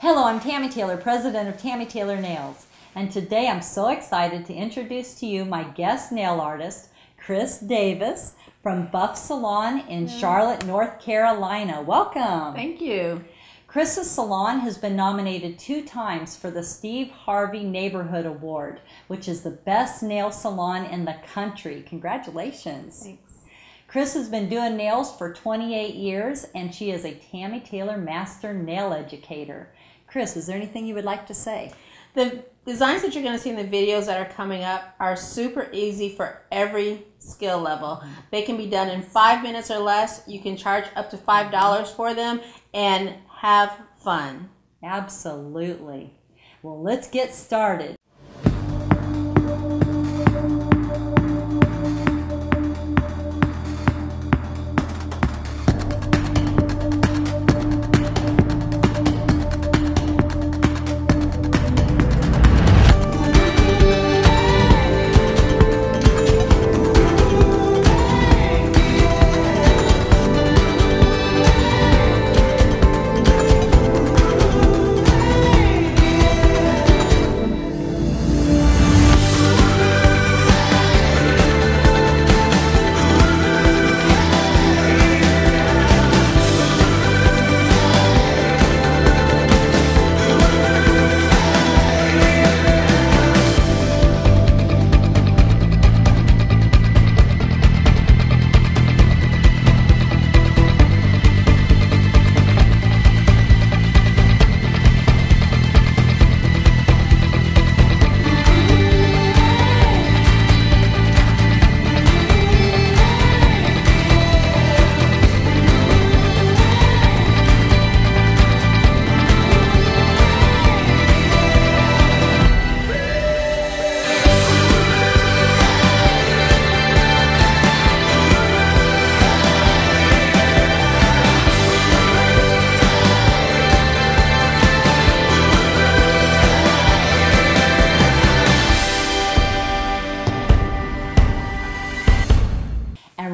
Hello, I'm Tammy Taylor, president of Tammy Taylor Nails, and today I'm so excited to introduce to you my guest nail artist, Chris Davis from Buff Salon in yeah. Charlotte, North Carolina. Welcome. Thank you. Chris's salon has been nominated two times for the Steve Harvey Neighborhood Award, which is the best nail salon in the country. Congratulations. Thanks. Chris has been doing nails for 28 years and she is a Tammy Taylor Master Nail Educator. Chris, is there anything you would like to say? The designs that you're going to see in the videos that are coming up are super easy for every skill level. Mm-hmm. They can be done in five minutes or less. You can charge up to $5 for them and have fun. Absolutely. Well, let's get started.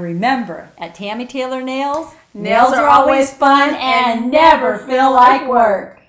Remember, at Tammy Taylor Nails, nails are always fun and never feel like work.